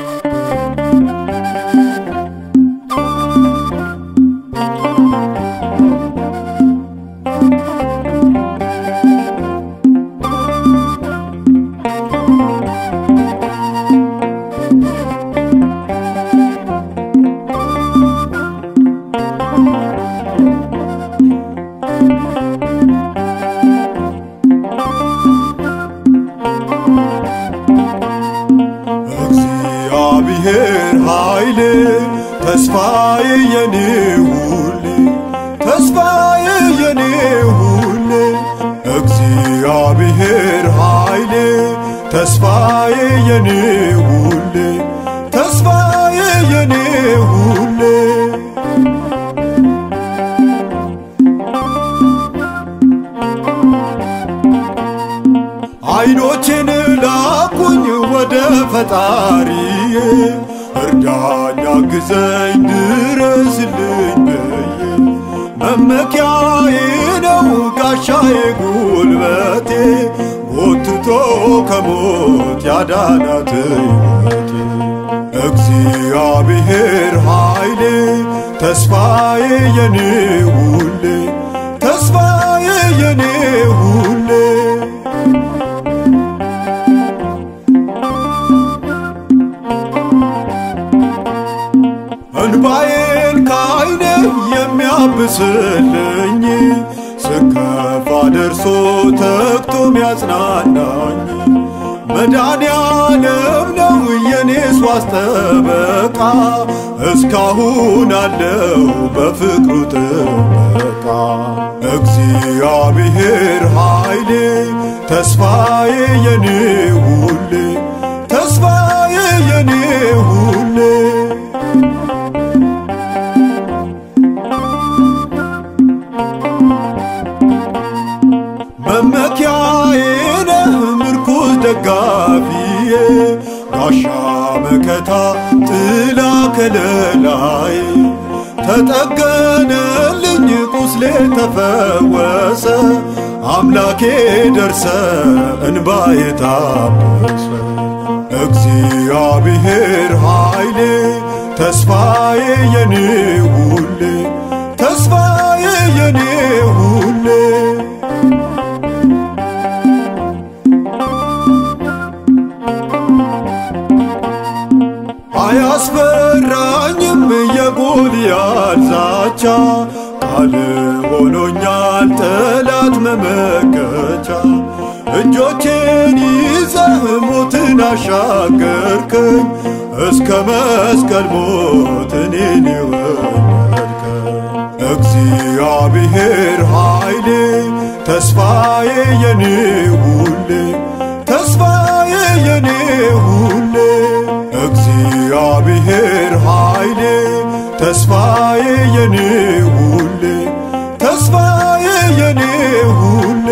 እግዚአብሔር ኃይሌ ተስፋዬ የኔ ሁሌ ተስፋዬ የኔ ሁሌ እግዚአብሔር ኃይሌ ተስፋዬ የኔ ሁሌ ተስፋዬ የኔ ሁሌ አይኖቼን ላኩኝ ወደ ፈጣሪዬ እርዳኝ አግዘኝ ድረስልኝ ብዬ መመኪያዬ ነው ጋሻዬ ጉልበቴ ጎትቶ ከሞት ያዳናት ሕይወቴ። እግዚአብሔር ኃይሌ ተስፋዬ የኔ ሁሌ ተስፋዬ የኔ ሁሌ እንባዬን ከዓይኔ የሚያብስልኝ ስከፋ ደርሶ ተግቶ ሚያጽናናኝ መድኃኔዓለም ነው የኔስ ዋስ ጠበቃ እስካሁን አለው በፍቅሩ ጥበቃ። እግዚአብሔር ኃይሌ ተስፋዬ የኔ ሁሌ ተስፋዬ የኔ ደጋፊዬ ጋሻ መከታ ጥላ ከለላይ ተጠገነልኝ ቁስሌ ተፈወሰ አምላኬ ደርሰ እንባዬ ታበሰ እግዚአብሔር ኃይሌ ተስፋዬ የኔ ሁሌ ዛቻ ቃል ሆኖኛል ጠላት መመከቻ። እጆቼን ይዘህ ሞትን አሻገርከኝ እስከ መስቀል ሞት እኔን እግዚአብሔር ኃይሌ ተስፋዬ የኔ ተስፋዬ የኔ ሁሌ ተስፋዬ የኔ ሁሌ